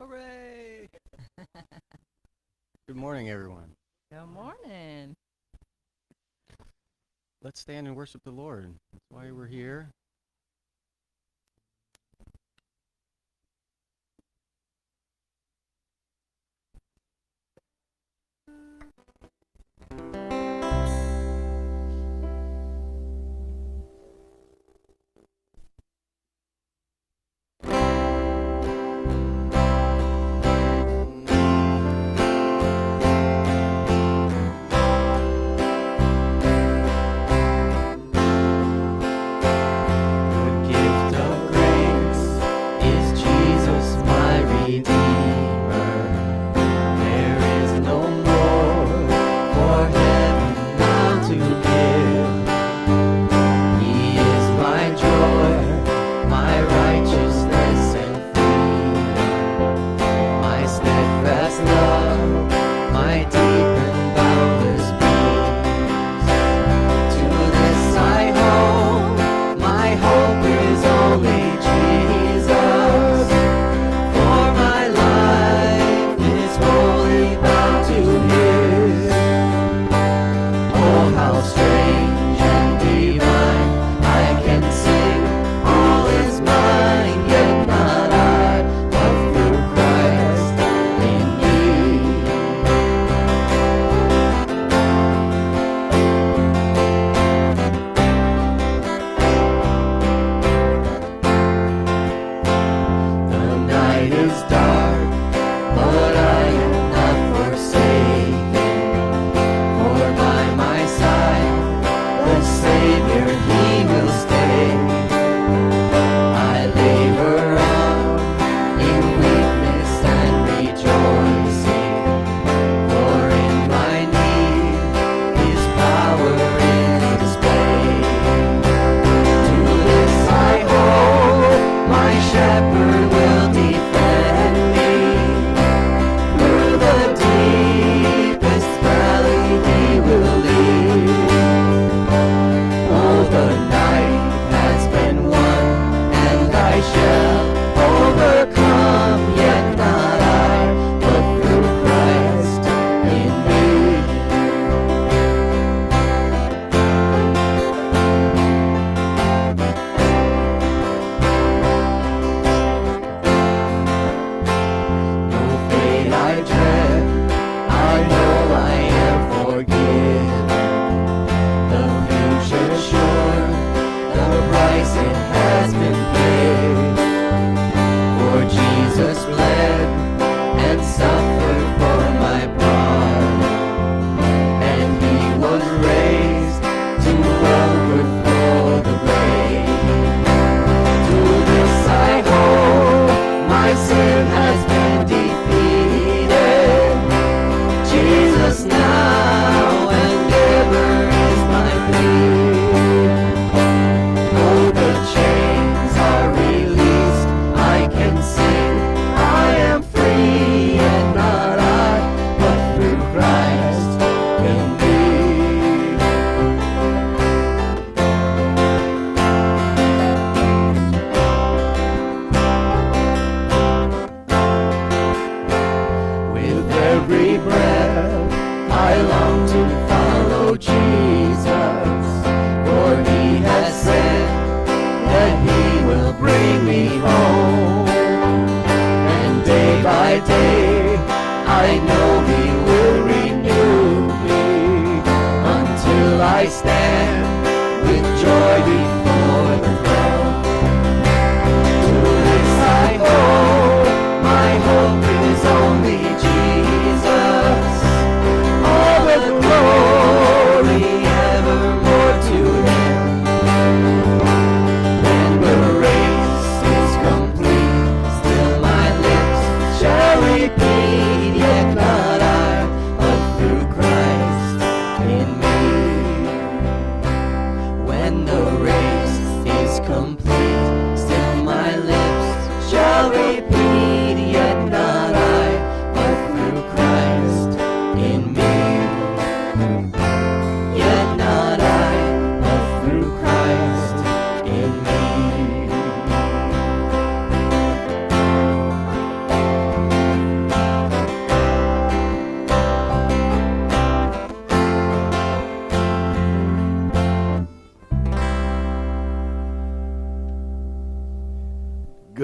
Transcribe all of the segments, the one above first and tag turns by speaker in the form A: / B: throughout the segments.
A: Hooray! Good morning, everyone.
B: Good morning.
A: Let's stand and worship the Lord. That's why we're here. shepherd.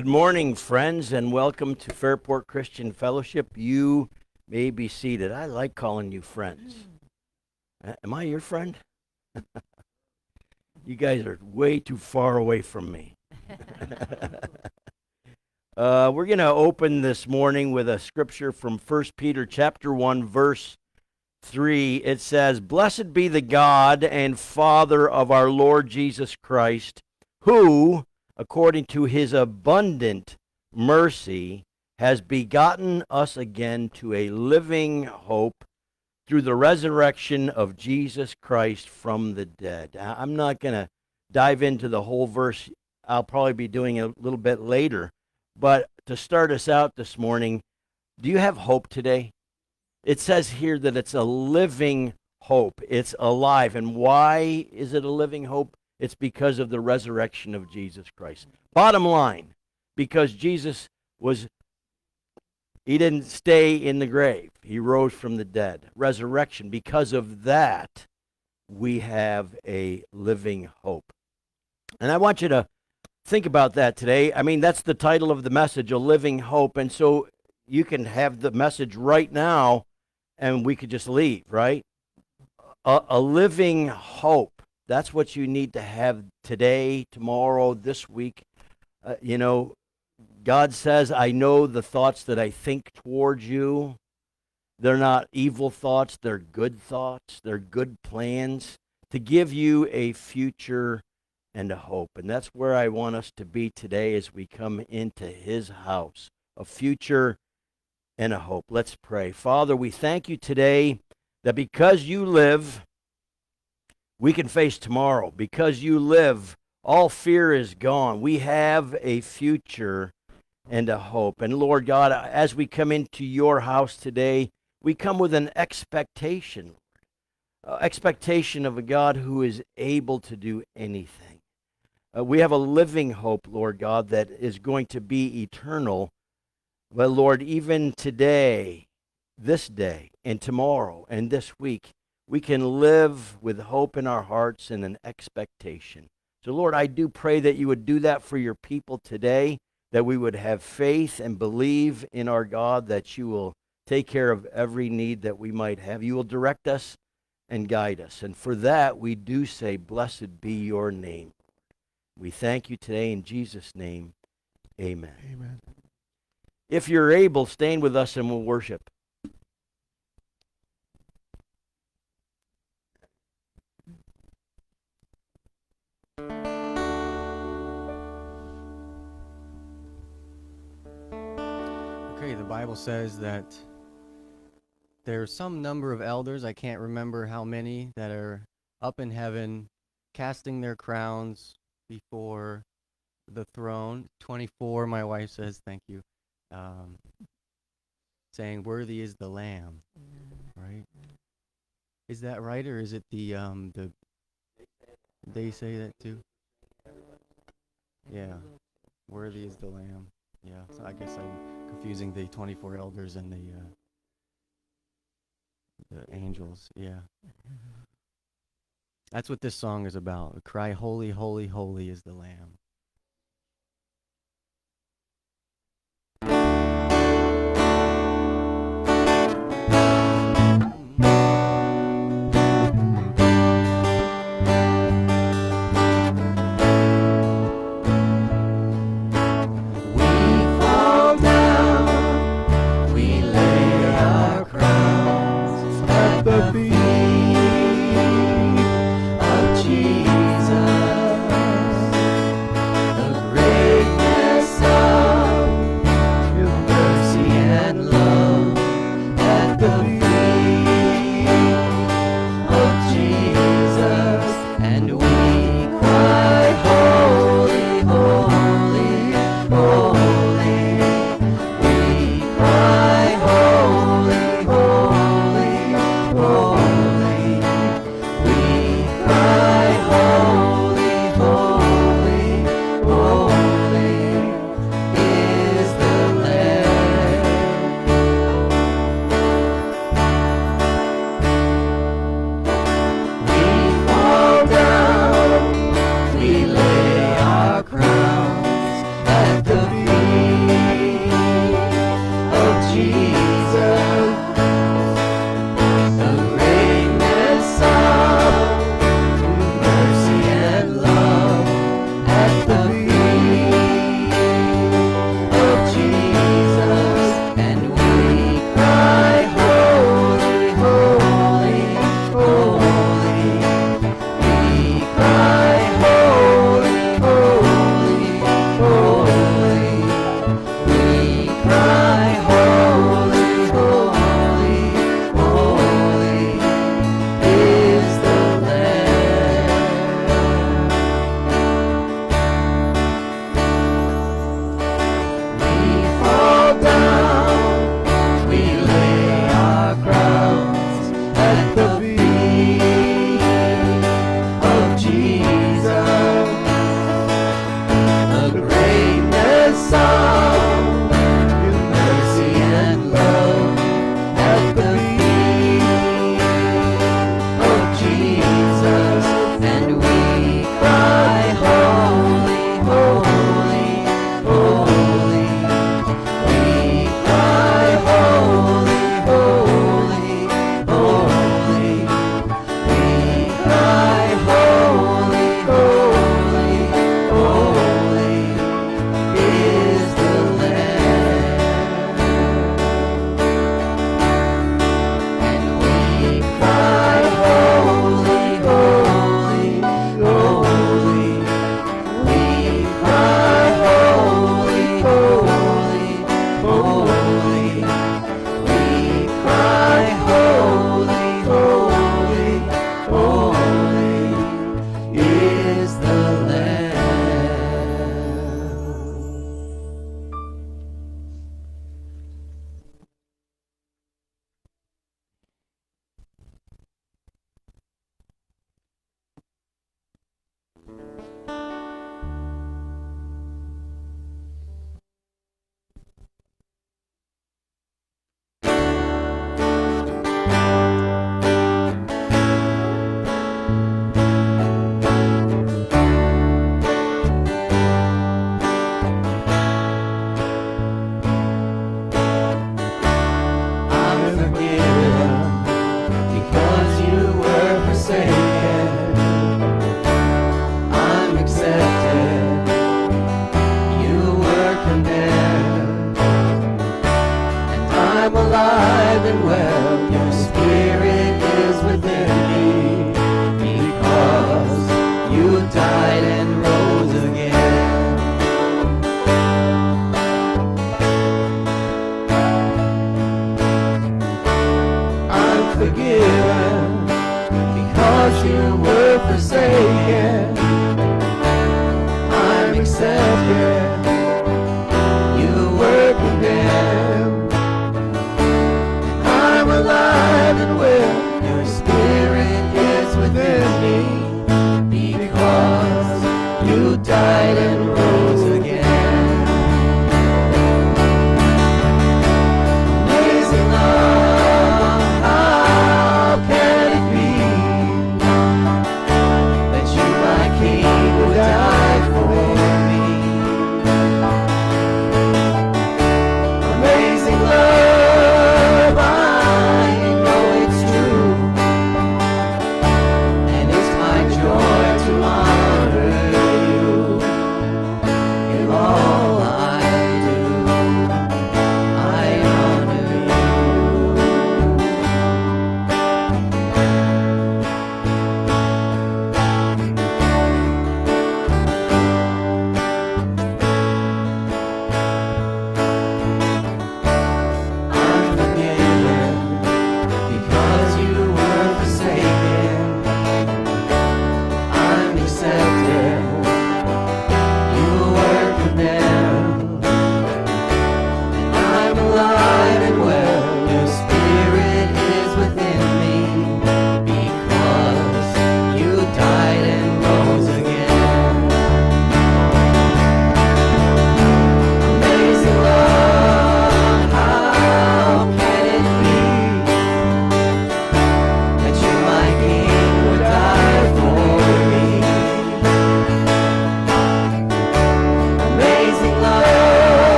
C: Good morning, friends, and welcome to Fairport Christian Fellowship. You may be seated. I like calling you friends. Am I your friend? you guys are way too far away from me. uh, we're going to open this morning with a scripture from 1 Peter chapter 1 verse 3. It says, "Blessed be the God and Father of our Lord Jesus Christ, who according to his abundant mercy, has begotten us again to a living hope through the resurrection of Jesus Christ from the dead. I'm not going to dive into the whole verse. I'll probably be doing it a little bit later. But to start us out this morning, do you have hope today? It says here that it's a living hope. It's alive. And why is it a living hope? It's because of the resurrection of Jesus Christ. Bottom line, because Jesus was, he didn't stay in the grave, he rose from the dead. Resurrection. Because of that, we have a living hope. And I want you to think about that today. I mean, that's the title of the message, A Living Hope. And so you can have the message right now and we could just leave, right? A, a living hope. That's what you need to have today, tomorrow, this week. Uh, you know, God says, I know the thoughts that I think towards you. They're not evil thoughts, they're good thoughts, they're good plans to give you a future and a hope. And that's where I want us to be today as we come into His house a future and a hope. Let's pray. Father, we thank you today that because you live, we can face tomorrow. Because you live, all fear is gone. We have a future and a hope. And Lord God, as we come into your house today, we come with an expectation, uh, expectation of a God who is able to do anything. Uh, we have a living hope, Lord God, that is going to be eternal. But Lord, even today, this day, and tomorrow, and this week, we can live with hope in our hearts and an expectation. So, Lord, I do pray that you would do that for your people today, that we would have faith and believe in our God, that you will take care of every need that we might have. You will direct us and guide us. And for that, we do say, Blessed be your name. We thank you today in Jesus' name. Amen.
A: Amen.
C: If you're able, stand with us and we'll worship.
A: The Bible says that there's some number of elders, I can't remember how many, that are up in heaven casting their crowns before the throne. 24, my wife says, thank you. Um, saying, Worthy is the Lamb, right? Is that right, or is it the, um, the, they say that too? Yeah, worthy is the Lamb. Yeah, so I guess I'm confusing the 24 elders and the uh, the angels. Yeah. That's what this song is about. Cry holy, holy, holy is the lamb.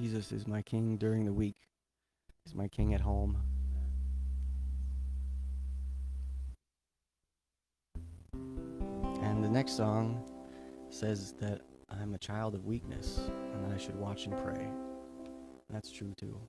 D: Jesus is my king
A: during the week. He's my king at home. And the next song says that I'm a child of weakness and that I should watch and pray. That's true too.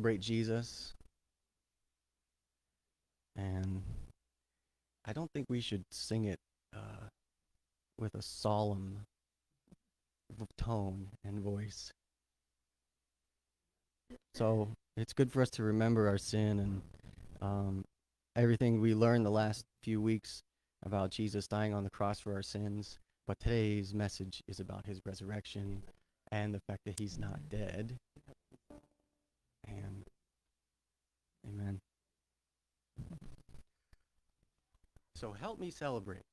A: celebrate Jesus. And I don't think we should sing it uh, with a solemn tone and voice. So it's good for us to remember our sin and um, everything we learned the last few weeks about Jesus dying on the cross for our sins. But today's message is about his resurrection and the fact that he's not dead, Amen. So help me celebrate.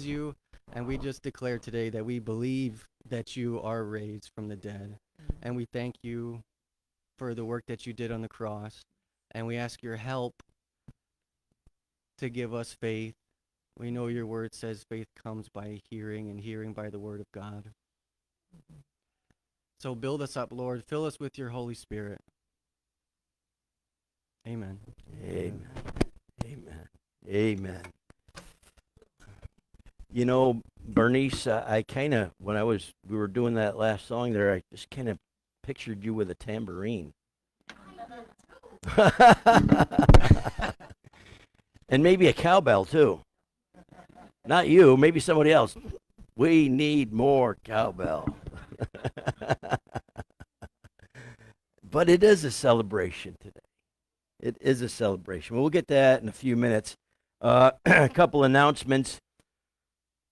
D: Lord,
A: we praise you and we just declare today that we believe that you are raised from the dead. Mm-hmm. And we thank you for the work that you did on the cross. And we ask your help to give us faith. We know your word says faith comes by hearing, and hearing by the word of God. Mm-hmm. So build us up, Lord. Fill us with your Holy Spirit. Amen.
C: Amen. Amen. Amen. You know, Bernice, I kind of when I was we were doing that last song there, I just kind of pictured you with a tambourine. and maybe a cowbell too. Not you, maybe somebody else. We need more cowbell. but it is a celebration today. It is a celebration. We'll get to that in a few minutes. Uh, a couple announcements.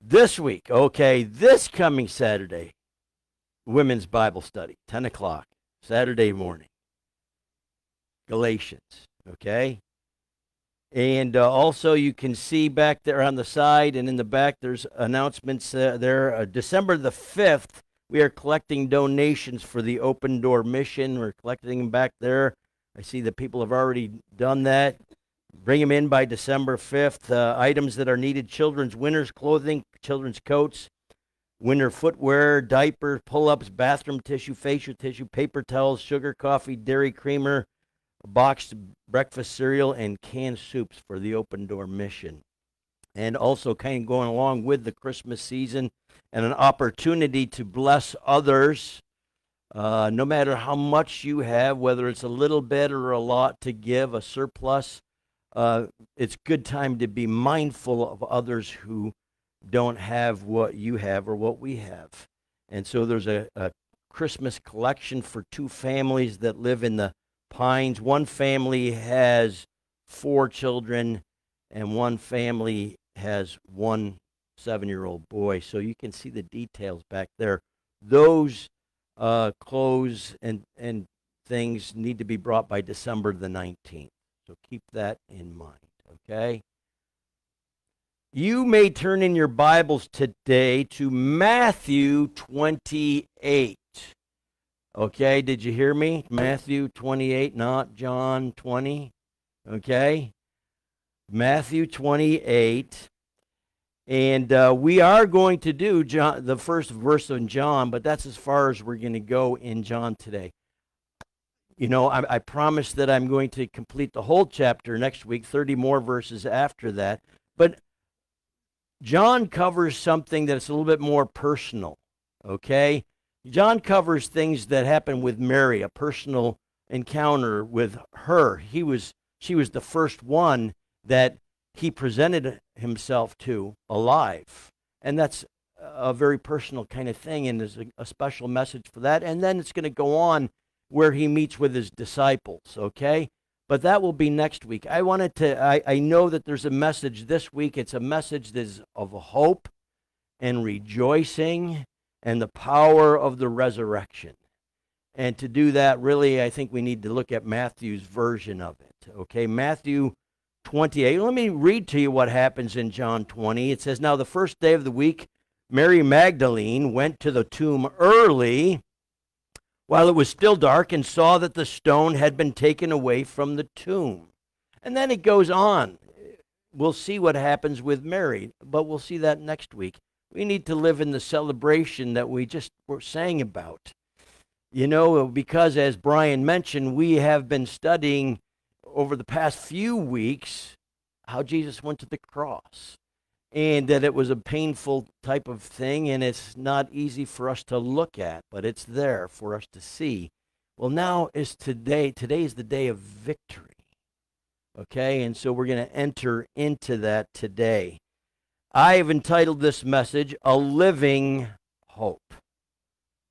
C: This week, okay, this coming Saturday, women's Bible study, 10 o'clock, Saturday morning. Galatians, okay? And uh, also, you can see back there on the side and in the back, there's announcements uh, there. Uh, December the 5th, we are collecting donations for the Open Door Mission. We're collecting them back there. I see that people have already done that. Bring them in by December 5th. Uh, items that are needed children's winter's clothing, children's coats, winter footwear, diapers, pull ups, bathroom tissue, facial tissue, paper towels, sugar, coffee, dairy creamer, boxed breakfast cereal, and canned soups for the Open Door Mission. And also, kind of going along with the Christmas season and an opportunity to bless others. Uh, no matter how much you have, whether it's a little bit or a lot to give, a surplus, uh, it's good time to be mindful of others who don't have what you have or what we have. And so there's a, a Christmas collection for two families that live in the Pines. One family has four children, and one family has one seven year old boy. So you can see the details back there. Those uh, clothes and, and things need to be brought by December the 19th. So keep that in mind, okay? You may turn in your Bibles today to Matthew 28. Okay, did you hear me? Matthew 28, not John 20. Okay? Matthew 28. And uh, we are going to do John, the first verse in John, but that's as far as we're going to go in John today. You know, I, I promise that I'm going to complete the whole chapter next week, 30 more verses after that. But John covers something that's a little bit more personal, okay? John covers things that happened with Mary, a personal encounter with her. He was she was the first one that he presented himself to alive. And that's a very personal kind of thing and there's a, a special message for that. And then it's going to go on where he meets with his disciples, okay? But that will be next week. I wanted to, I, I know that there's a message this week. It's a message that is of hope and rejoicing and the power of the resurrection. And to do that, really, I think we need to look at Matthew's version of it. Okay, Matthew 28. Let me read to you what happens in John 20. It says, Now the first day of the week, Mary Magdalene went to the tomb early while it was still dark and saw that the stone had been taken away from the tomb. And then it goes on. We'll see what happens with Mary, but we'll see that next week. We need to live in the celebration that we just were saying about. You know, because as Brian mentioned, we have been studying over the past few weeks how Jesus went to the cross and that it was a painful type of thing and it's not easy for us to look at but it's there for us to see. Well now is today today is the day of victory okay? And so we're going to enter into that today. I have entitled this message a living hope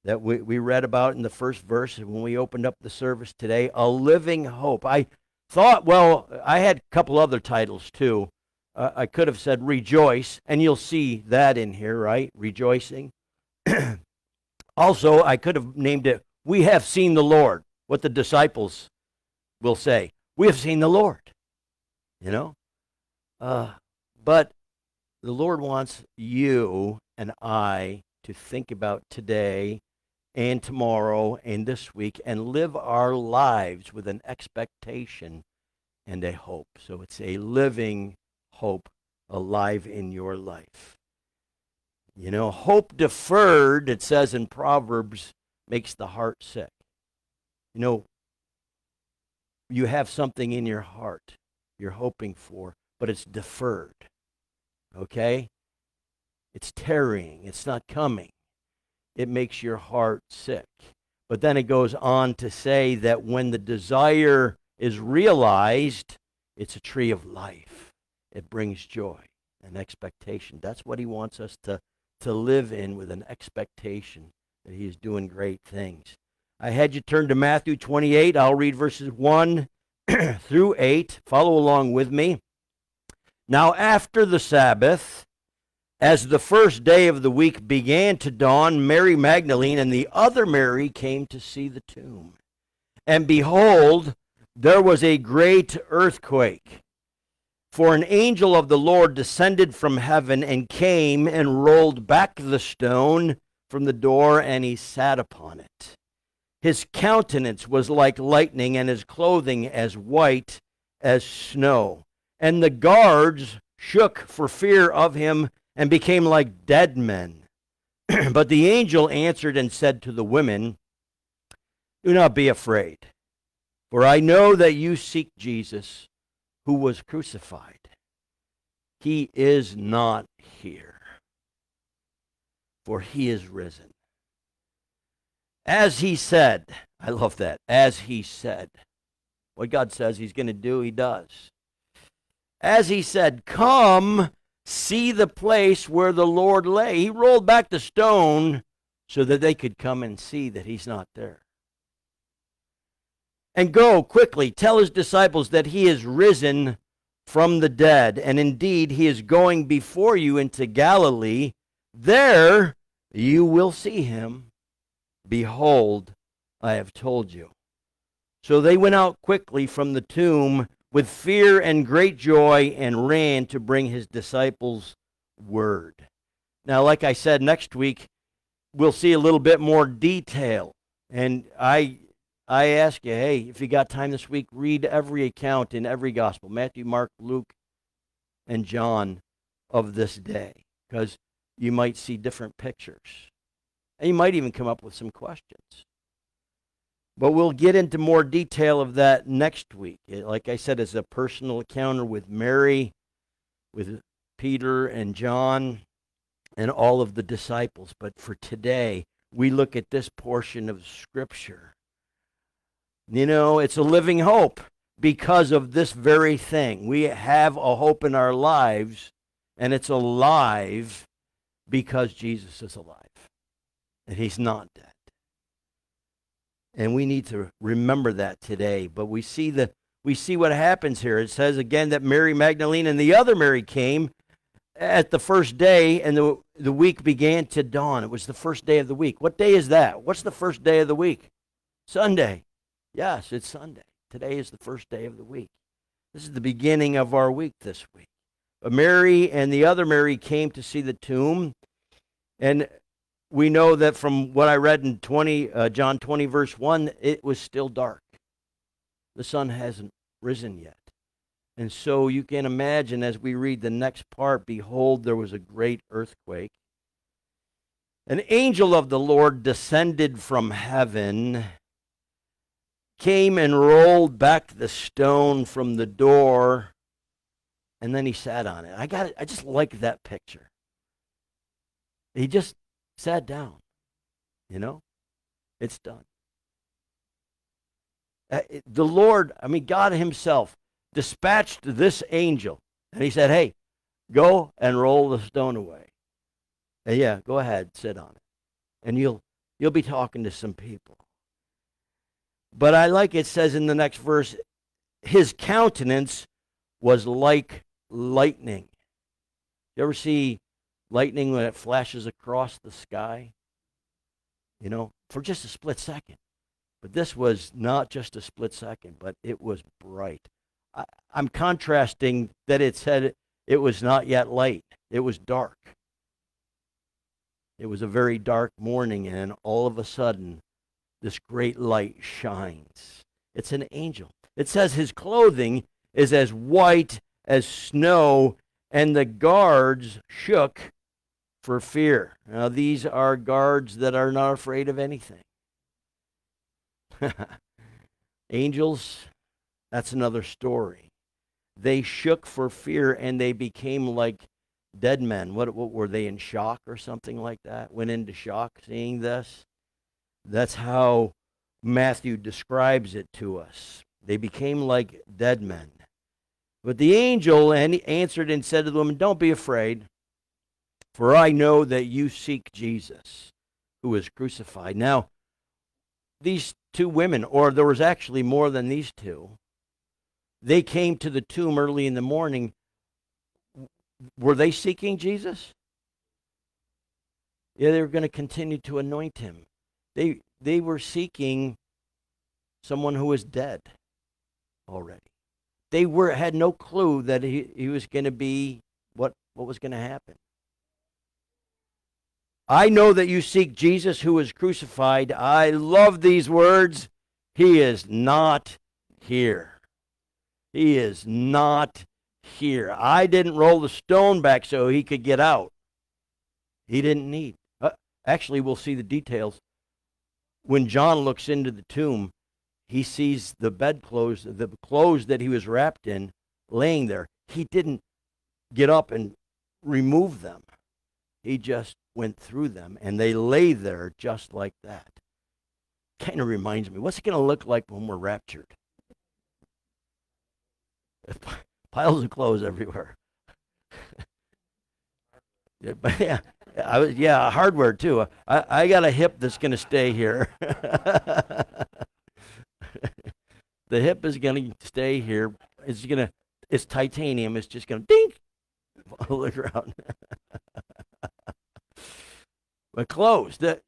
C: that we, we read about in the first verse when we opened up the service today. A living hope. I thought well i had a couple other titles too uh, I could have said rejoice, and you'll see that in here, right? Rejoicing. also, I could have named it, We have seen the Lord, what the disciples will say. We have seen the Lord, you know? Uh, but the Lord wants you and I to think about today and tomorrow and this week and live our lives with an expectation and a hope. So it's a living hope alive in your life. You know, hope deferred, it says in Proverbs, makes the heart sick. You know, you have something in your heart you're hoping for, but it's deferred. Okay? It's tarrying, it's not coming. It makes your heart sick. But then it goes on to say that when the desire is realized, it's a tree of life. It brings joy and expectation. That's what he wants us to, to live in with an expectation that he is doing great things. I had you turn to Matthew 28. I'll read verses 1 through 8. Follow along with me. Now, after the Sabbath, as the first day of the week began to dawn, Mary Magdalene and the other Mary came to see the tomb. And behold, there was a great earthquake. For an angel of the Lord descended from heaven and came and rolled back the stone from the door, and he sat upon it. His countenance was like lightning, and his clothing as white as snow. And the guards shook for fear of him and became like dead men. but the angel answered and said to the women, Do not be afraid, for I know that you seek Jesus who was crucified. He is not here, for he is risen. As he said, I love that, as he said. What God says he's going to do, he does. As he said, Come see the place where the Lord lay. He rolled back the stone so that they could come and see that he's not there. And go quickly, tell his disciples that he is risen from the dead, and indeed he is going before you into Galilee. There you will see him. Behold, I have told you. So they went out quickly from the tomb with fear and great joy and ran to bring his disciples word. Now, like I said, next week we'll see a little bit more detail. And I I ask you, hey, if you got time this week, read every account in every gospel Matthew, Mark, Luke, and John of this day, because you might see different pictures. And you might even come up with some questions. But we'll get into more detail of that next week. Like I said, it's a personal encounter with Mary, with Peter and John, and all of the disciples. But for today, we look at this portion of Scripture. You know, it's a living hope because of this very thing. We have a hope in our lives, and it's alive because Jesus is alive, and He's not dead. And we need to remember that today. But we see the we see what happens here. It says again that Mary Magdalene and the other Mary came at the first day, and the, the week began to dawn. It was the first day of the week. What day is that? What's the first day of the week? Sunday. Yes, it's Sunday. Today is the first day of the week. This is the beginning of our week this week. But Mary and the other Mary came to see the tomb. And we know that from what I read in 20, uh, John 20, verse 1, it was still dark. The sun hasn't risen yet. And so you can imagine as we read the next part Behold, there was a great earthquake. An angel of the Lord descended from heaven, came and rolled back the stone from the door, and then he sat on it. I got it. I just like that picture. He just sat down. You know, it's done. Uh, it, the Lord, I mean, God Himself dispatched this angel, and He said, Hey, go and roll the stone away. And yeah, go ahead, sit on it. And you'll you'll be talking to some people. But I like it says in the next verse, his countenance was like lightning. You ever see lightning when it flashes across the sky? You know, for just a split second. But this was not just a split second, but it was bright. I, am contrasting that it said it was not yet light, it was dark. It was a very dark morning, and all of a sudden, this great light shines. It's an angel. It says his clothing is as white as snow, and the guards shook for fear. Now, these are guards that are not afraid of anything. Angels, that's another story. They shook for fear and they became like dead men. What, what were they in shock or something like that? Went into shock seeing this? That's how Matthew describes it to us. They became like dead men. But the angel answered and said to the woman, Don't be afraid, for I know that you seek Jesus, who was crucified. Now, these two women, or there was actually more than these two, they came to the tomb early in the morning. Were they seeking Jesus? Yeah, they were going to continue to anoint him. They, they were seeking someone who was dead already. They were, had no clue that he, he was going to be what, what was going to happen. I know that you seek Jesus who was crucified. I love these words. He is not here. He is not here. I didn't roll the stone back so he could get out. He didn't need. Uh, actually, we'll see the details. When John looks into the tomb, he sees the bedclothes, the clothes that he was wrapped in, laying there. He didn't get up and remove them. He just went through them, and they lay there just like that. Kind of reminds me, what's it going to look like when we're raptured? Piles of clothes everywhere. yeah, I was yeah, hardware too. I, I got a hip that's going to stay here. the hip is going to stay here. It's going to it's titanium. It's just going to dink all ground. but clothes that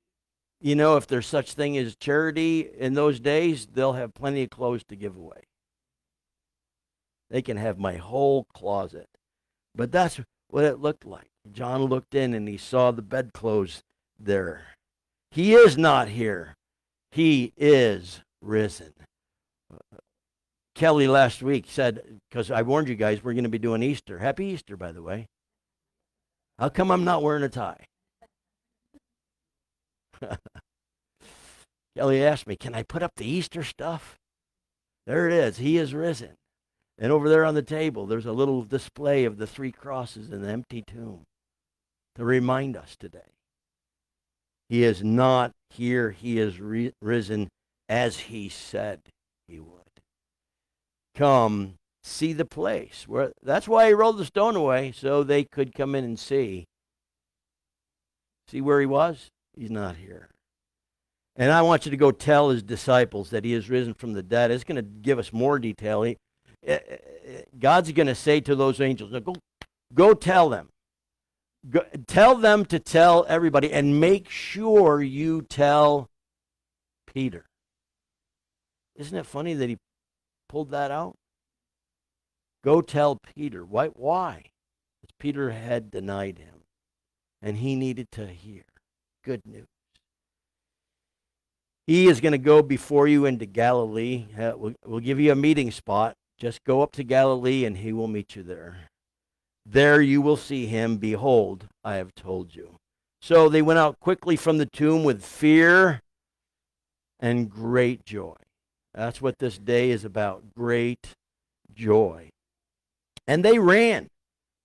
C: you know if there's such thing as charity in those days they'll have plenty of clothes to give away they can have my whole closet but that's what it looked like. John looked in and he saw the bedclothes there. He is not here. He is risen. Kelly last week said because i warned you guys we're going to be doing easter. Happy easter by the way. How come i'm not wearing a tie Kelly asked me, Can I put up the Easter stuff? There it is. He is risen. And over there on the table, there's a little display of the three crosses and the empty tomb to remind us today. He is not here. He is risen as he said he would. Come see the place. Where, that's why he rolled the stone away, so they could come in and see. See where he was? He's not here. And I want you to go tell his disciples that he is risen from the dead. It's going to give us more detail. He, Eh, eh, eh, God's going to say to those angels, go, go tell them. Go, tell them to tell everybody and make sure you tell Peter. Isn't it funny that he pulled that out? Go tell Peter. Why? Why? Because Peter had denied him, and he needed to hear good news. He is going to go before you into Galilee. Uh, we'll give you a meeting spot. Just go up to Galilee, and he will meet you there. There you will see him. Behold, I have told you. So they went out quickly from the tomb with fear and great joy. That's what this day is about great joy. And they ran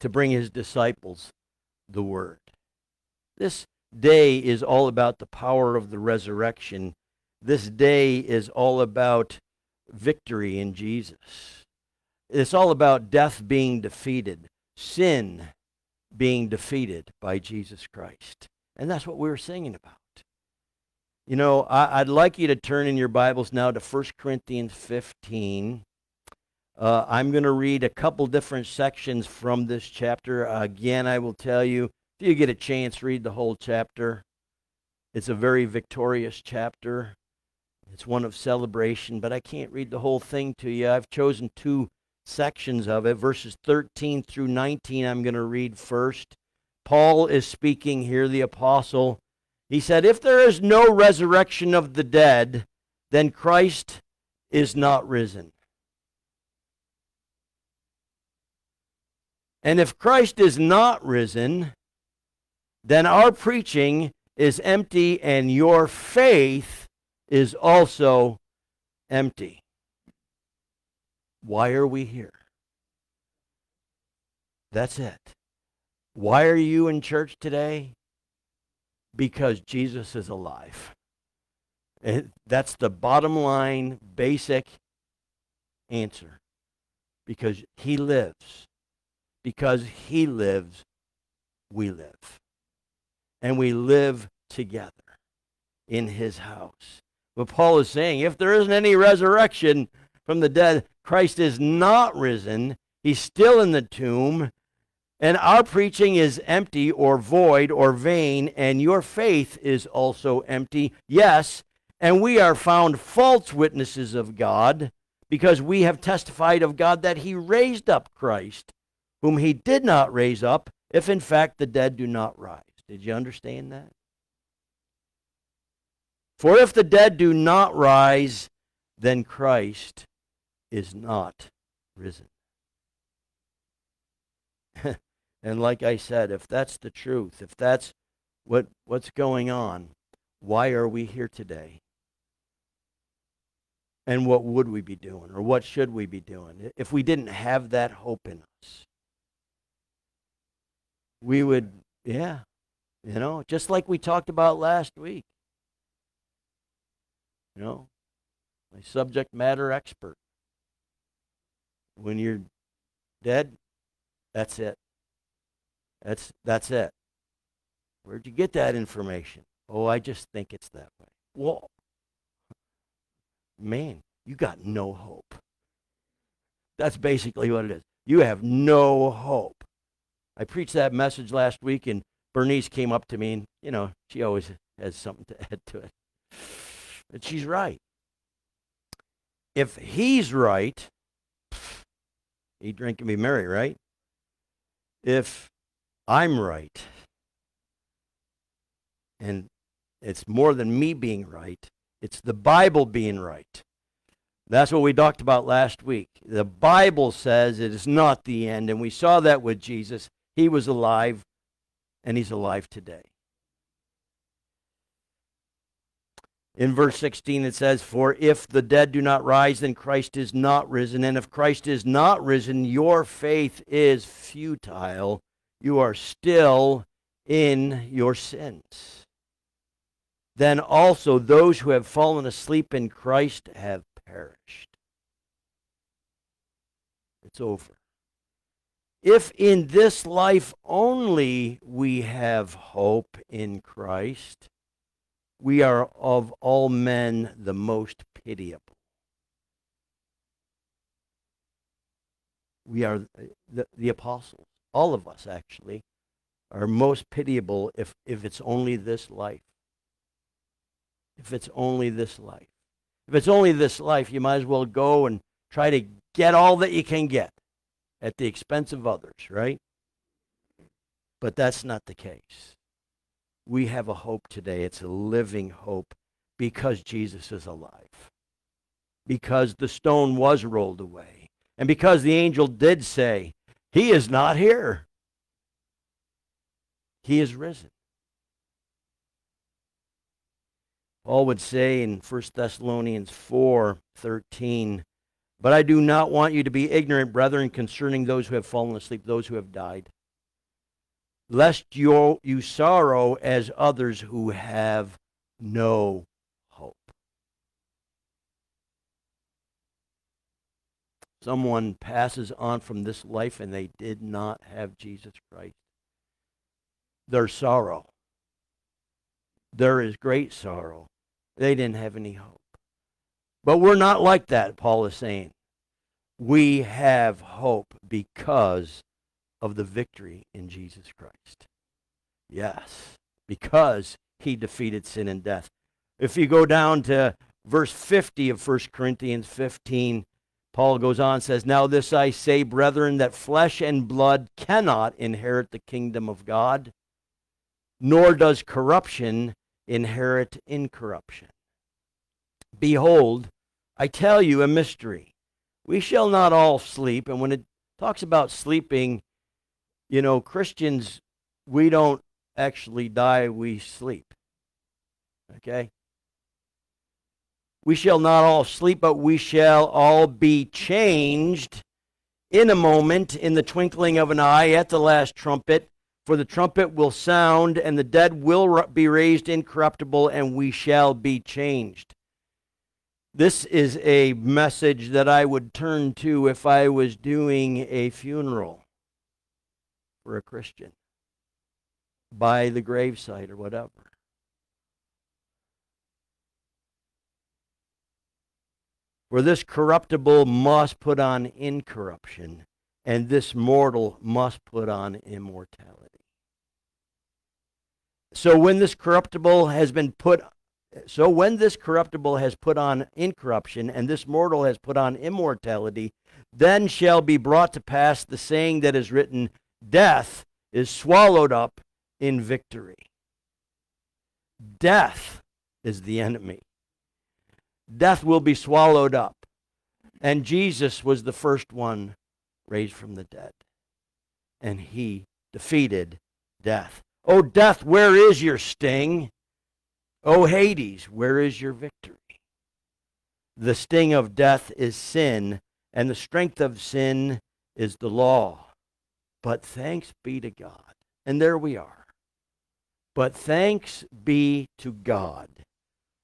C: to bring his disciples the word. This day is all about the power of the resurrection. This day is all about victory in Jesus. It's all about death being defeated, sin being defeated by Jesus Christ. And that's what we were singing about. You know, I, would like you to turn in your Bibles now to 1 Corinthians 15. Uh, I'm going to read a couple different sections from this chapter. Again, I will tell you, if you get a chance, read the whole chapter. It's a very victorious chapter. It's one of celebration, but I can't read the whole thing to you. I've chosen two sections of it. Verses 13 through 19, I'm going to read first. Paul is speaking here, the apostle. He said, If there is no resurrection of the dead, then Christ is not risen. And if Christ is not risen, then our preaching is empty and your faith is also empty. Why are we here? That's it. Why are you in church today? Because Jesus is alive. And that's the bottom line, basic answer. Because he lives. Because he lives, we live. And we live together in his house. But Paul is saying if there isn't any resurrection from the dead, Christ is not risen. He's still in the tomb. And our preaching is empty or void or vain, and your faith is also empty. Yes, and we are found false witnesses of God because we have testified of God that he raised up Christ, whom he did not raise up, if in fact the dead do not rise. Did you understand that? For if the dead do not rise, then Christ is not risen. and like I said, if that's the truth, if that's what, what's going on, why are we here today? And what would we be doing, or what should we be doing if we didn't have that hope in us? We would, yeah, you know, just like we talked about last week. You know, my subject matter expert. When you're dead, that's it. That's that's it. Where'd you get that information? Oh, I just think it's that way. Well, man, you got no hope. That's basically what it is. You have no hope. I preached that message last week, and Bernice came up to me, and, you know, she always has something to add to it. And she's right. If he's right, eat, drink, and be merry, right? If I'm right, and it's more than me being right, it's the Bible being right. That's what we talked about last week. The Bible says it is not the end, and we saw that with Jesus. He was alive, and he's alive today. In verse 16, it says, For if the dead do not rise, then Christ is not risen. And if Christ is not risen, your faith is futile. You are still in your sins. Then also those who have fallen asleep in Christ have perished. It's over. If in this life only we have hope in Christ, we are of all men the most pitiable. We are the, the apostles, all of us actually, are most pitiable if, if it's only this life. If it's only this life. If it's only this life, you might as well go and try to get all that you can get at the expense of others, right? But that's not the case we have a hope today. It's a living hope because Jesus is alive. Because the stone was rolled away. And because the angel did say, He is not here. He is risen. Paul would say in 1 Thessalonians 4 13, But I do not want you to be ignorant, brethren, concerning those who have fallen asleep, those who have died lest you, you sorrow as others who have no hope. Someone passes on from this life and they did not have Jesus Christ. Their sorrow. There is great sorrow. They didn't have any hope. But we're not like that, Paul is saying. we have hope because of the victory in Jesus Christ. Yes, because he defeated sin and death. If you go down to verse 50 of 1 Corinthians 15, Paul goes on says, "Now this I say, brethren, that flesh and blood cannot inherit the kingdom of God, nor does corruption inherit incorruption. Behold, I tell you a mystery. We shall not all sleep, and when it talks about sleeping, you know, Christians, we don't actually die, we sleep. Okay? We shall not all sleep, but we shall all be changed in a moment, in the twinkling of an eye, at the last trumpet. For the trumpet will sound, and the dead will be raised incorruptible, and we shall be changed. This is a message that I would turn to if I was doing a funeral for a Christian by the gravesite or whatever. For this corruptible must put on incorruption, and this mortal must put on immortality. So when this corruptible has been put so when this corruptible has put on incorruption and this mortal has put on immortality, then shall be brought to pass the saying that is written, death is swallowed up in victory. Death is the enemy. Death will be swallowed up. And Jesus was the first one raised from the dead. And he defeated death. Oh, death, where is your sting? Oh, Hades, where is your victory? The sting of death is sin, and the strength of sin is the law. But thanks be to God. And there we are. But thanks be to God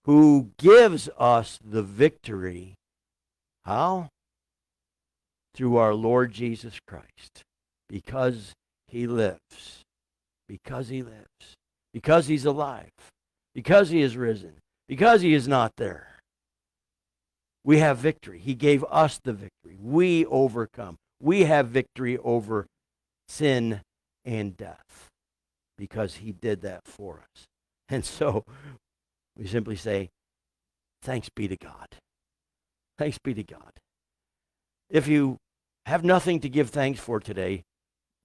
C: who gives us the victory. How? Through our Lord Jesus Christ. Because he lives because he lives, because he's alive, because he is risen, because he is not there. We have victory. He gave us the victory. We overcome. We have victory over sin and death because he did that for us. And so we simply say, Thanks be to God. Thanks be to God. If you have nothing to give thanks for today,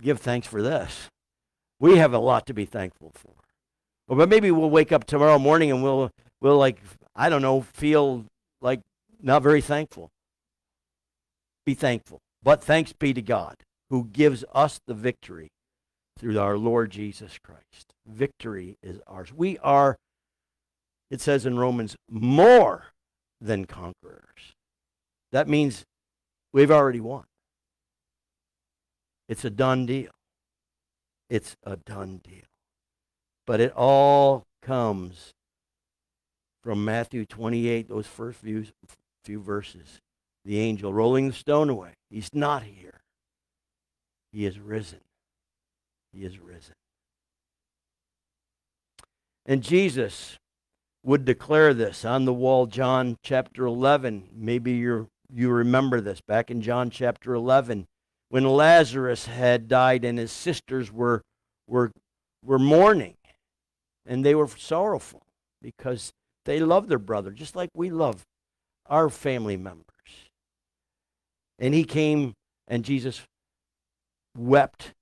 C: give thanks for this. We have a lot to be thankful for. But maybe we'll wake up tomorrow morning and we'll we'll like I don't know, feel like not very thankful. Be thankful. But thanks be to God who gives us the victory through our Lord Jesus Christ. Victory is ours. We are it says in Romans more than conquerors. That means we've already won. It's a done deal it's a done deal. But it all comes from Matthew 28, those first few, few verses. The angel rolling the stone away. He's not here. He is risen. He is risen. And Jesus would declare this on the wall, John chapter 11. Maybe you you remember this back in John chapter 11 when Lazarus had died and his sisters were, were, were mourning and they were sorrowful because they loved their brother just like we love our family members. And he came and Jesus wept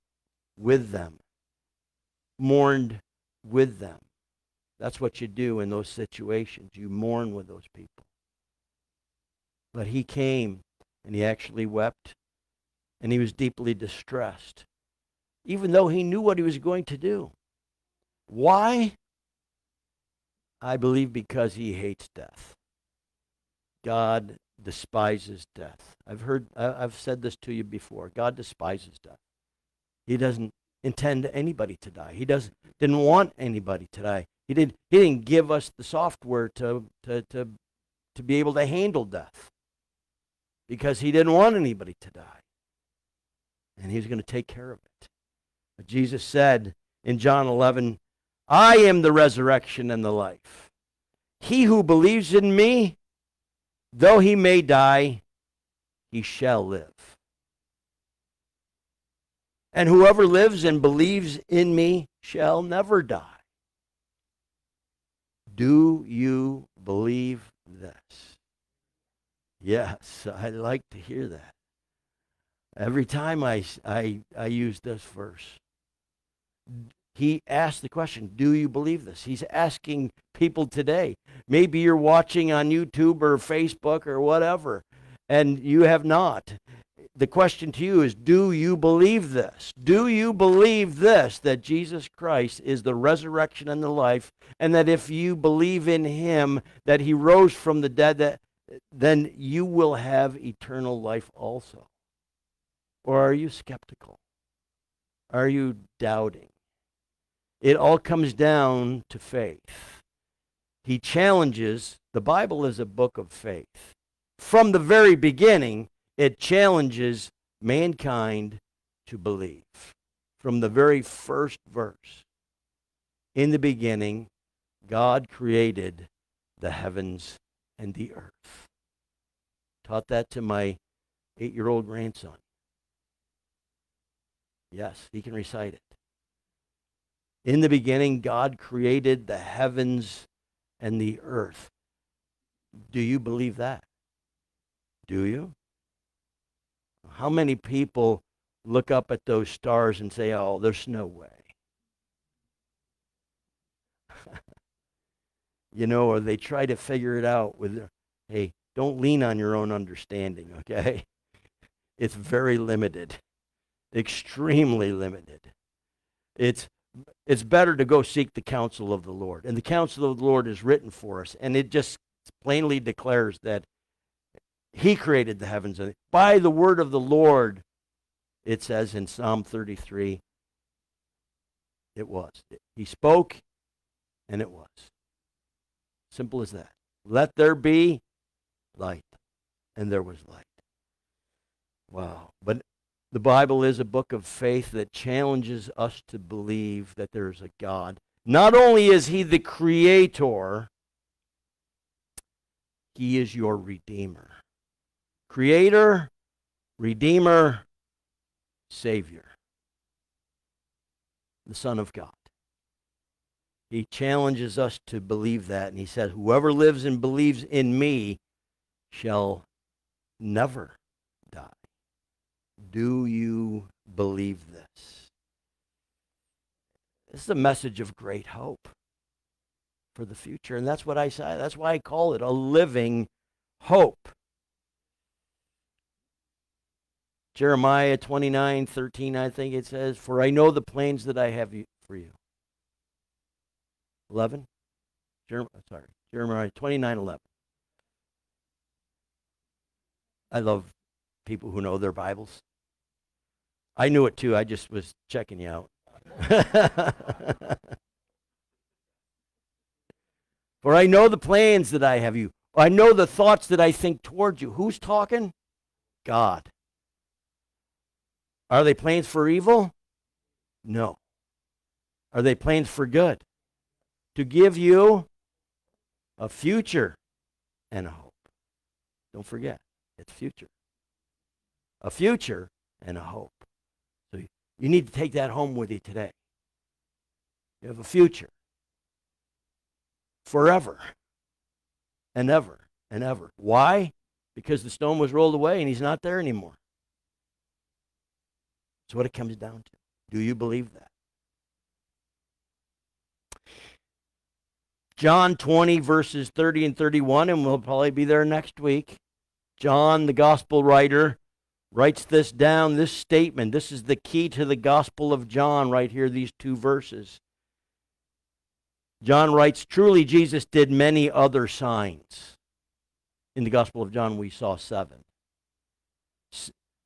C: with them, mourned with them. That's what you do in those situations. You mourn with those people. But he came and he actually wept and he was deeply distressed, even though he knew what he was going to do. Why? I believe because he hates death. God despises death. I've heard, I've said this to you before. God despises death. He doesn't intend anybody to die. He doesn't didn't want anybody to die. He didn't he didn't give us the software to to to to be able to handle death. Because he didn't want anybody to die and he's going to take care of it. But Jesus said in John 11, I am the resurrection and the life. He who believes in me, though he may die, he shall live. And whoever lives and believes in me shall never die. Do you believe this? Yes, I like to hear that. Every time I, I, I use this verse, he asked the question, Do you believe this? He's asking people today. Maybe you're watching on YouTube or Facebook or whatever, and you have not. The question to you is Do you believe this? Do you believe this that Jesus Christ is the resurrection and the life, and that if you believe in him, that he rose from the dead, that, then you will have eternal life also? Or are you skeptical? Are you doubting? It all comes down to faith. He challenges, the Bible is a book of faith. From the very beginning, it challenges mankind to believe. From the very first verse. In the beginning, God created the heavens and the earth. Taught that to my eight year old grandson. Yes, he can recite it. In the beginning, God created the heavens and the earth. Do you believe that? Do you? How many people look up at those stars and say, oh, there's no way? you know, or they try to figure it out with, hey, don't lean on your own understanding, okay? It's very limited, extremely limited. It's it's better to go seek the counsel of the Lord. And the counsel of the Lord is written for us. And it just plainly declares that He created the heavens. And by the word of the Lord, it says in Psalm 33, it was. He spoke, and it was. Simple as that. Let there be light. And there was light. Wow. But the Bible is a book of faith that challenges us to believe that there is a God. Not only is He the Creator, He is your Redeemer. Creator, Redeemer, Savior. The Son of God. He challenges us to believe that, and He says, Whoever lives and believes in me shall never do you believe this? This is a message of great hope for the future. And that's what I say. That's why I call it a living hope. Jeremiah 29 13, I think it says, For I know the plans that I have for you. 11? Jeremiah, uh, sorry, Jeremiah 29 11. I love people who know their Bibles. I knew it too. I just was checking you out. For I know the plans that I have you. I know the thoughts that I think towards you. Who's talking? God. Are they plans for evil? No. Are they plans for good? To give you a future and a hope. Don't forget, it's future. A future and a hope. You need to take that home with you today. You have a future. Forever. And ever and ever. Why? Because the stone was rolled away and he's not there anymore. That's what it comes down to. Do you believe that? John 20, verses 30 and 31, and we'll probably be there next week. John, the gospel writer, writes this down, this statement. This is the key to the Gospel of John, right here, these two verses. John writes, Truly, Jesus did many other signs. In the Gospel of John, we saw seven.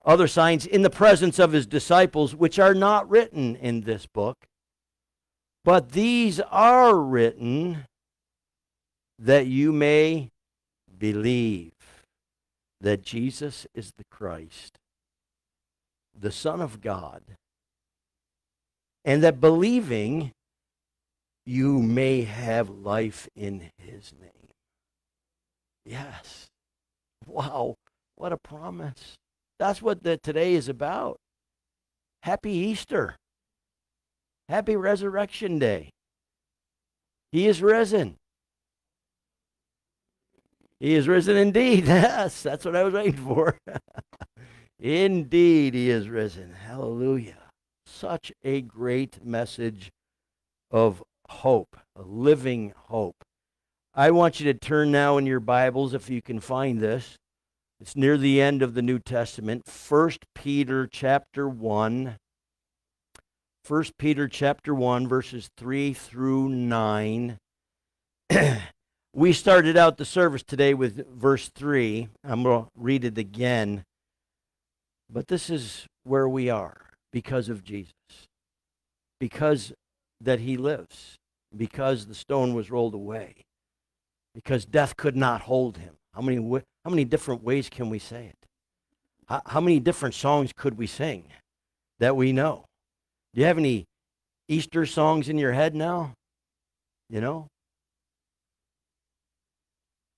C: Other signs in the presence of his disciples, which are not written in this book. But these are written that you may believe that Jesus is the Christ, the Son of God, and that believing you may have life in his name. Yes. Wow. What a promise. That's what the, today is about. Happy Easter. Happy Resurrection Day. He is risen. He is risen indeed. Yes, that's what I was waiting for. indeed, he is risen. Hallelujah. Such a great message of hope, a living hope. I want you to turn now in your Bibles, if you can find this. It's near the end of the New Testament, 1 Peter chapter 1. 1 Peter chapter 1 verses 3 through 9. we started out the service today with verse 3. I'm going to read it again. But this is where we are because of Jesus. Because that he lives. Because the stone was rolled away. Because death could not hold him. How many how many different ways can we say it? How, how many different songs could we sing that we know? Do you have any Easter songs in your head now? You know?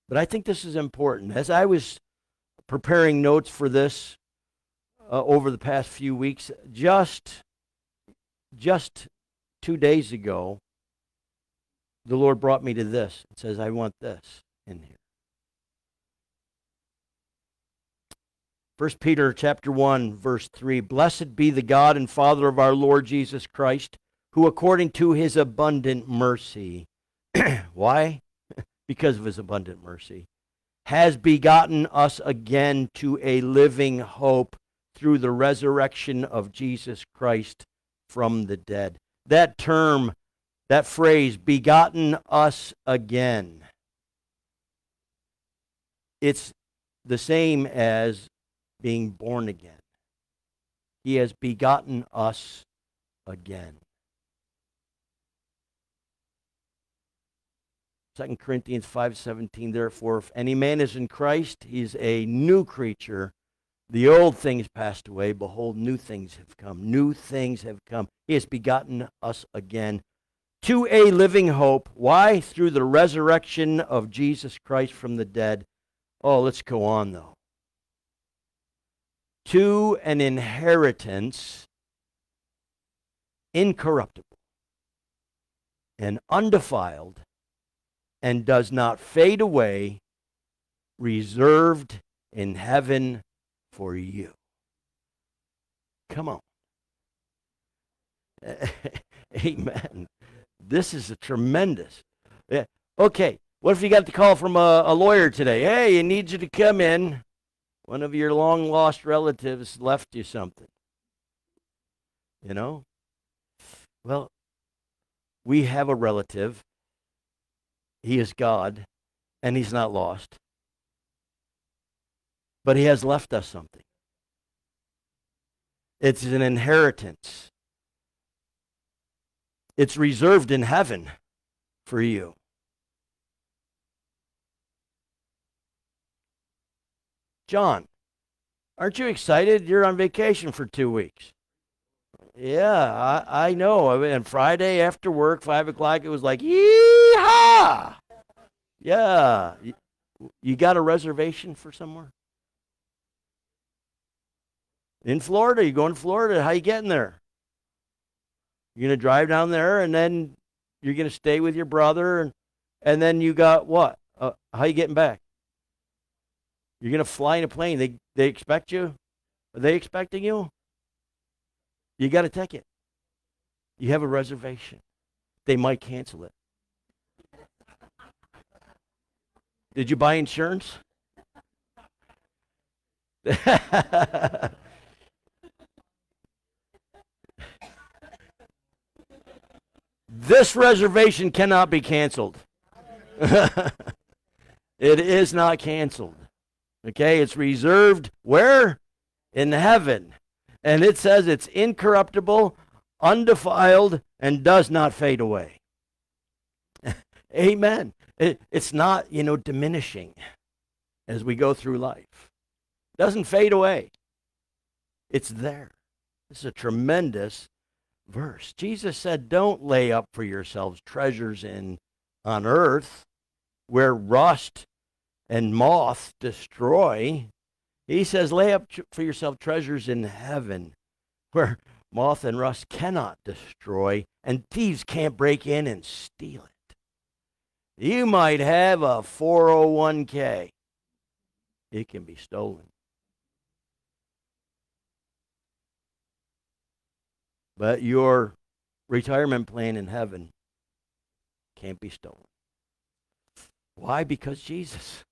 C: But I think this is important. As I was preparing notes for this uh, over the past few weeks, just just two days ago, the Lord brought me to this. It says, I want this in here. 1 Peter chapter 1 verse 3 Blessed be the God and Father of our Lord Jesus Christ who according to his abundant mercy why because of his abundant mercy has begotten us again to a living hope through the resurrection of Jesus Christ from the dead that term that phrase begotten us again it's the same as being born again. He has begotten us again. 2 Corinthians 5:17 Therefore if any man is in Christ he is a new creature the old things passed away. Behold new things have come. New things have come. He has begotten us again to a living hope. Why? Through the resurrection of Jesus Christ from the dead. Oh let's go on though. To an inheritance incorruptible and undefiled and does not fade away, reserved in heaven for you. Come on. Amen. This is a tremendous. Yeah. Okay, what if you got the call from a, a lawyer today? Hey, he needs you to come in one of your long lost relatives left you something. You know? Well, we have a relative. He is God, and he's not lost. But he has left us something. It's an inheritance. It's reserved in heaven for you. John, aren't you excited? You're on vacation for two weeks. Yeah, I, I know. And Friday after work, 5 o'clock, it was like, yee-haw! Yeah. You, you got a reservation for somewhere? In Florida. You going to Florida? How you getting there? You're going to drive down there and then you're going to stay with your brother and, and then you got what? Uh, how you getting back? You're going to fly in a plane. They, they expect you? Are they expecting you? You got a ticket. You have a reservation. They might cancel it. Did you buy insurance? this reservation cannot be canceled. it is not canceled. Okay, it's reserved where? In heaven. And it says it's incorruptible, undefiled, and does not fade away. Amen. It, it's not, you know, diminishing as we go through life. Doesn't fade away. It's there. This is a tremendous verse. Jesus said, Don't lay up for yourselves treasures in on earth where rust and moth destroy. He says, Lay up for yourself treasures in heaven where moth and rust cannot destroy and thieves can't break in and steal it. You might have a 401k, it can be stolen. But your retirement plan in heaven can't be stolen. Why? Because Jesus.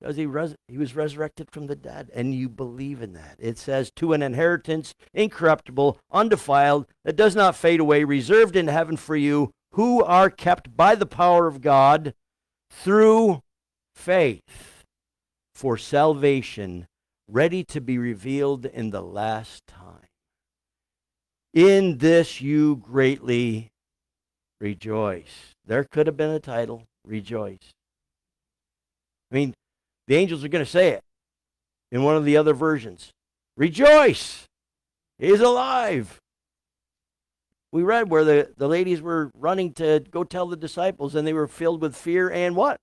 C: Because he, res- he was resurrected from the dead, and you believe in that. It says, To an inheritance incorruptible, undefiled, that does not fade away, reserved in heaven for you, who are kept by the power of God through faith for salvation, ready to be revealed in the last time. In this you greatly rejoice. There could have been a title, Rejoice. I mean, the angels are going to say it in one of the other versions. Rejoice! He's alive. We read where the, the ladies were running to go tell the disciples, and they were filled with fear and what?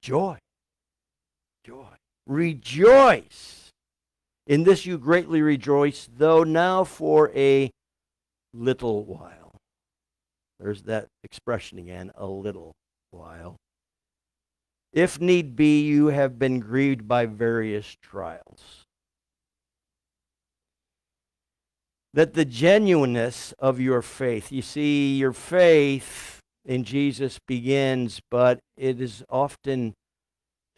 C: Joy. Joy. Rejoice. In this you greatly rejoice, though now for a little while. There's that expression again, a little while. If need be, you have been grieved by various trials. That the genuineness of your faith, you see, your faith in Jesus begins, but it is often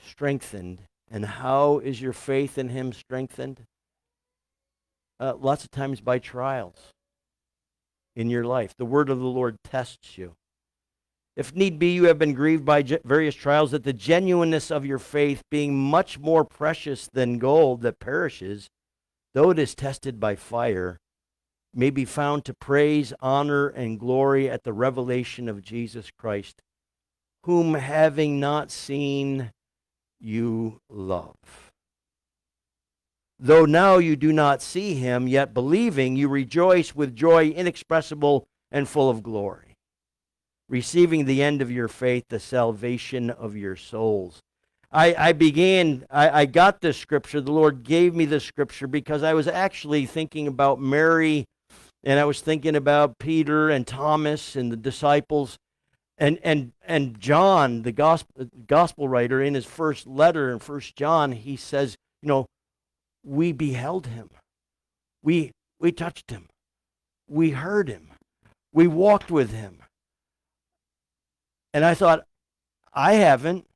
C: strengthened. And how is your faith in Him strengthened? Uh, lots of times by trials in your life. The word of the Lord tests you. If need be, you have been grieved by various trials, that the genuineness of your faith, being much more precious than gold that perishes, though it is tested by fire, may be found to praise, honor, and glory at the revelation of Jesus Christ, whom having not seen, you love. Though now you do not see him, yet believing, you rejoice with joy inexpressible and full of glory, receiving the end of your faith, the salvation of your souls. I, I began, I, I got this scripture. The Lord gave me this scripture because I was actually thinking about Mary and I was thinking about Peter and Thomas and the disciples. And, and, and John, the gospel, gospel writer, in his first letter in First John, he says, you know, we beheld him. We, we touched him. We heard him. We walked with him. And I thought, I haven't.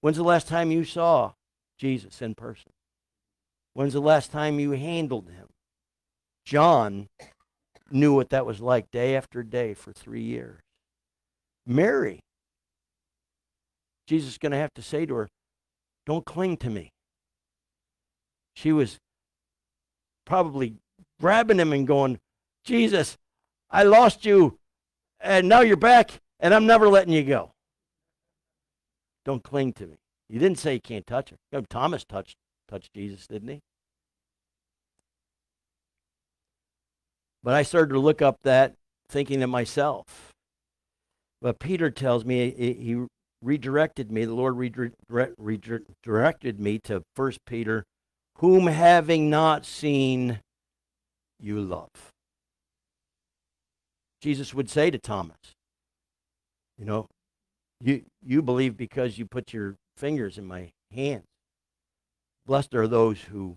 C: When's the last time you saw Jesus in person? When's the last time you handled him? John knew what that was like day after day for three years. Mary, Jesus is going to have to say to her, Don't cling to me she was probably grabbing him and going, Jesus, I lost you, and now you're back, and I'm never letting you go. Don't cling to me. He didn't say you can't touch her. Thomas touched, touched Jesus, didn't he? But I started to look up that, thinking to myself. But Peter tells me he redirected me. The Lord redirected me to First Peter whom having not seen, you love. Jesus would say to Thomas, You know, you, you believe because you put your fingers in my hands. Blessed are those who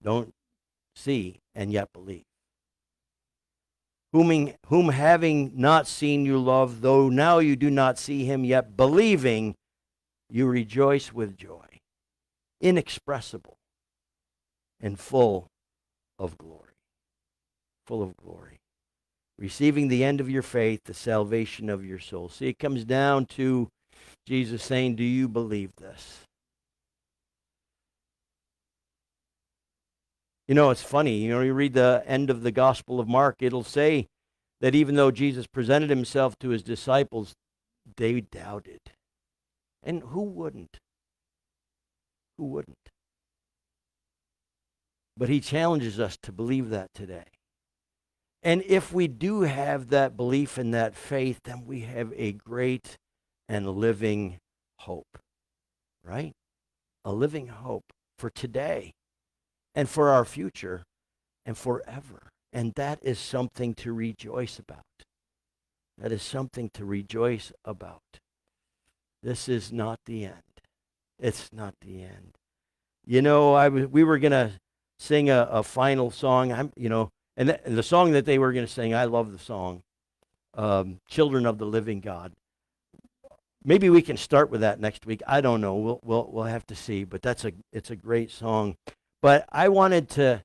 C: don't see and yet believe. Whom, whom having not seen you love, though now you do not see him yet believing, you rejoice with joy inexpressible and full of glory. Full of glory. Receiving the end of your faith, the salvation of your soul. See, it comes down to Jesus saying, Do you believe this? You know, it's funny. You know, you read the end of the Gospel of Mark, it'll say that even though Jesus presented himself to his disciples, they doubted. And who wouldn't? Who wouldn't? But he challenges us to believe that today. And if we do have that belief and that faith, then we have a great and living hope. right? A living hope for today and for our future and forever. And that is something to rejoice about. That is something to rejoice about. This is not the end. It's not the end. You know, I we were going to sing a, a final song. I'm, you know, and, th- and the song that they were going to sing, I love the song, um, "Children of the Living God." Maybe we can start with that next week. I don't know. We'll we'll we'll have to see. But that's a it's a great song. But I wanted to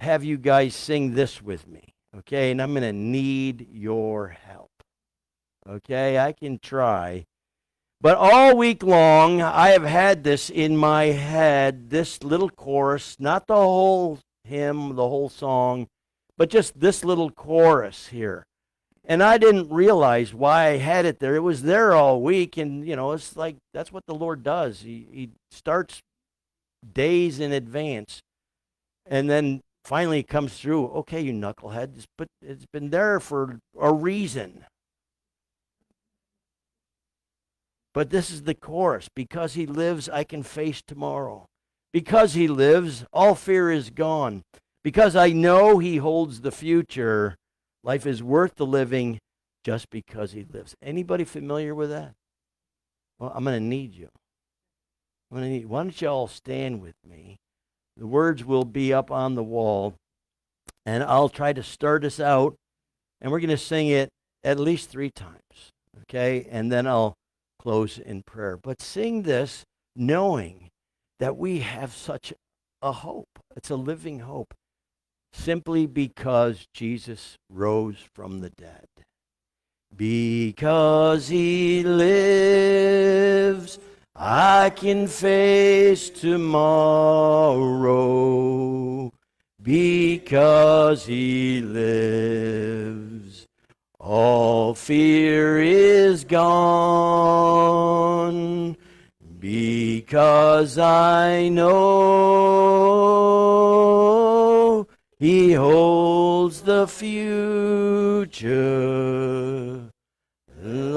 C: have you guys sing this with me, okay? And I'm going to need your help. Okay, I can try. But all week long, I have had this in my head, this little chorus, not the whole hymn, the whole song, but just this little chorus here. And I didn't realize why I had it there. It was there all week, and you know, it's like that's what the Lord does. He he starts days in advance, and then finally comes through. Okay, you knuckleheads, but it's been there for a reason. But this is the chorus. Because he lives, I can face tomorrow. Because he lives, all fear is gone. Because I know he holds the future, life is worth the living just because he lives. Anybody familiar with that? Well, I'm going to need you. Why don't you all stand with me? The words will be up on the wall, and I'll try to start us out, and we're going to sing it at least three times, okay? And then I'll close in prayer. But sing this knowing that we have such a hope. It's a living hope simply because Jesus rose from the dead. Because he lives, I can face tomorrow. Because he lives, all fear is gone. Because I know he holds the future.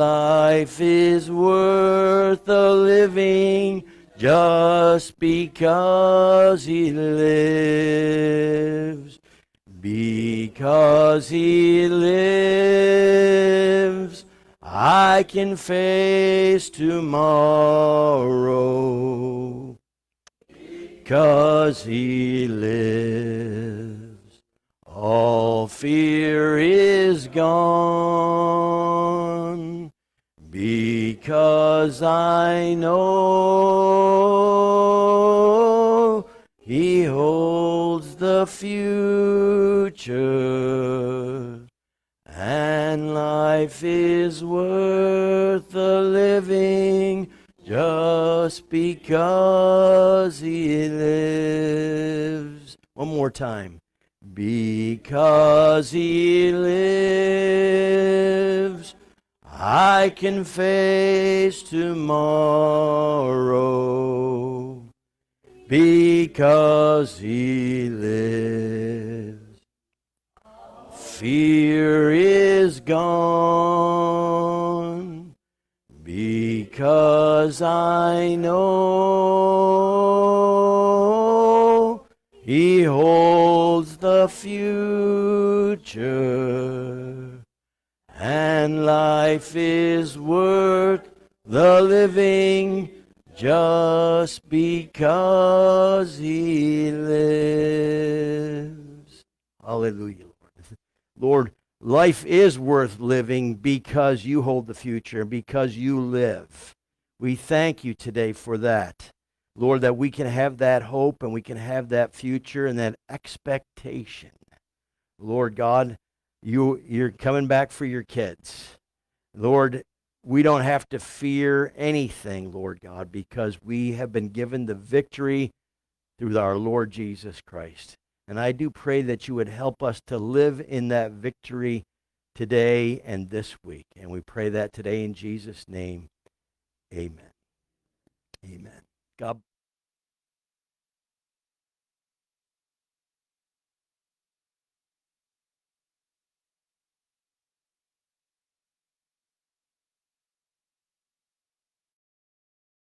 C: Life is worth the living just because he lives. Because he lives, I can face tomorrow. Because he lives, all fear is gone. Because I know he holds the future, and life is worth the living just because he lives. One more time. Because he lives, I can face tomorrow. Because he lives, fear is gone. Because I know he holds the future, life is worth the living just because he lives. Hallelujah, Lord. Lord, life is worth living because you hold the future and because you live. We thank you today for that. Lord, that we can have that hope and we can have that future and that expectation. Lord God, you, you're coming back for your kids. Lord, we don't have to fear anything, Lord God, because we have been given the victory through our Lord Jesus Christ. And I do pray that you would help us to live in that victory today and this week. And we pray that today in Jesus' name. Amen. Amen. God